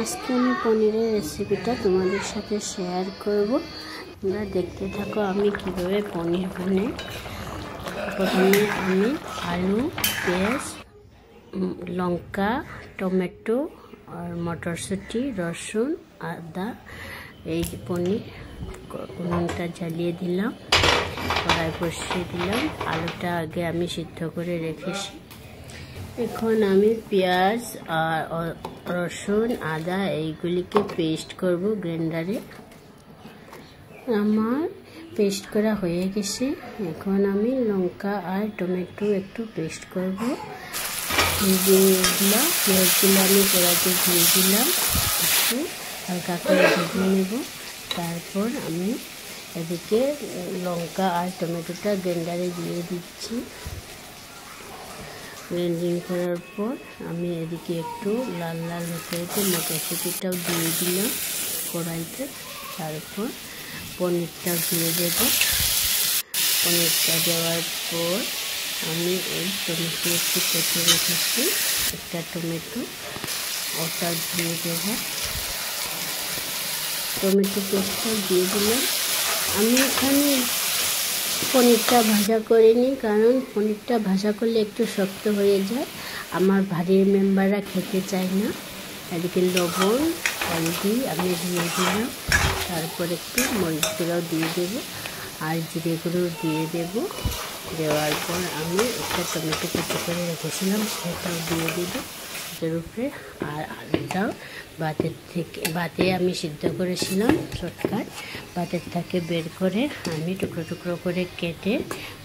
আজকে আমি পনিরের রেসিপিটা তোমাদের সাথে শেয়ার করব। তোমরা দেখতে থাকো আমি কীভাবে পনির বানাই। প্রথমে আমি আলু, পেঁয়াজ লঙ্কা, টমেটো আর মটরশুঁটি, রসুন, আদা, এই পনির উনুনটা জ্বালিয়ে দিলাম। কড়াই বসিয়ে দিলাম। আলুটা আগে আমি সিদ্ধ করে রেখেছি। এখন আমি পেঁয়াজ আর রসুন, আদা এইগুলিকে পেস্ট করব গ্রাইন্ডারে। আমার পেস্ট করা হয়ে গেছে। এখন আমি লঙ্কা আর টমেটো একটু পেস্ট করব। পেঁয়াজগুলো আমি কড়াইতে দিয়ে দিলাম। একটু হালকা করে ভেজে নেব। তারপর আমি এদিকে লঙ্কা আর টমেটোটা গ্রাইন্ডারে দিয়ে দিচ্ছি। গ্রাইন্ডিং করার পর আমি এদিকে একটু লাল লাল হতে হতে মটরশুঁটিটাও দিয়ে দিলাম কড়াইতে। তারপর পনিরটা দিয়ে দেব। পনিরটা দেওয়ার পর আমি ওই টমেটো একটু কেটে রেখেছি। একটা টমেটো, ওটা দিয়ে দেব। টমেটো পেস্টটা দিয়ে দিলাম। আমি এখানে পনিরটা ভাজা করে নিই, কারণ পনিরটা ভাজা করলে একটু শক্ত হয়ে যায়। আমার বাড়ির মেম্বাররা খেতে চায় না। এদিকে লবণ, হলদি, আমি দিয়ে দিলাম। তারপর একটু মরিচ গুঁড়াও দিয়ে দেবো আর জিরে গুঁড়ো দিয়ে দেবো। দেওয়ার পর আমি একটা টমেটো কেটে করে রেখেছিলাম, সেটাও দিয়ে দেবো। এর উপরে আর আলুটাও বাতের থেকে বাতে আমি সিদ্ধ করেছিলাম, শর্টকাট। বাতের থেকে বের করে আমি টুকরো টুকরো করে কেটে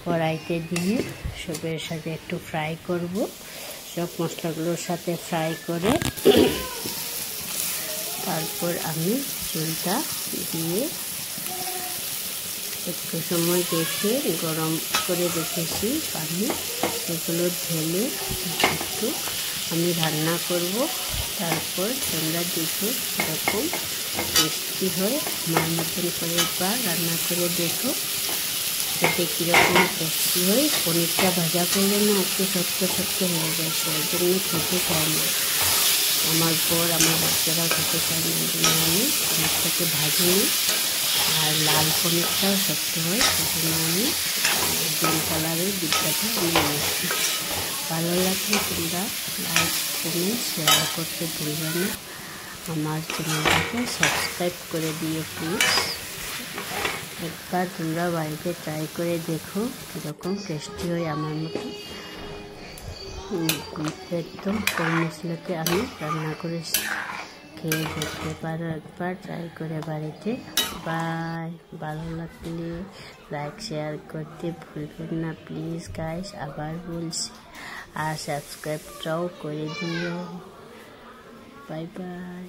কড়াইতে দিয়ে সবের সাথে একটু ফ্রাই করব। সব মশলাগুলোর সাথে ফ্রাই করে তারপর আমি চুলটা দিয়ে একটু সময় দেখে, গরম করে রেখেছি পানি। সেগুলো ঢেলে একটু আমি রান্না করব। তারপর তোমরা দেখো এরকম টেস্টি হয়। আমার মতন করে বা রান্না করে দেখো। যাতে কীরকম টেস্টি হয়। পনিরটা ভাজা করলে না একটু শক্ত শক্ত হয়ে যায়। সেই জন্য খেতে চায় না। আমার পর আমার বাচ্চারা খেতে চায় না। আমি পনিরটাকে ভাজি নিই আর লাল পনিরটাও শক্ত হয়, সেজন্য আমি গ্রিন কালারের দিকটাকে আমি নিয়েছি ভালো লাগলে তোমরা লাইক কমেন্ট শেয়ার করতে ভুলবে না। আমার চ্যানেলটাকে সাবস্ক্রাইব করে দিও প্লিজ একবার তোমরা বাড়িতে ট্রাই করে দেখো, কীরকম টেস্টি হয় আমার মতো। একদম কম মশলাতে আমি রান্না করে খেয়ে দেখতে পারো একবার ট্রাই করে বাড়িতে। বাই ভালো লাগলে লাইক শেয়ার করতে ভুলবেন না প্লিজ গাইস আবার বলছি। আর সাবস্ক্রাইবটাও করে দিও। Bye bye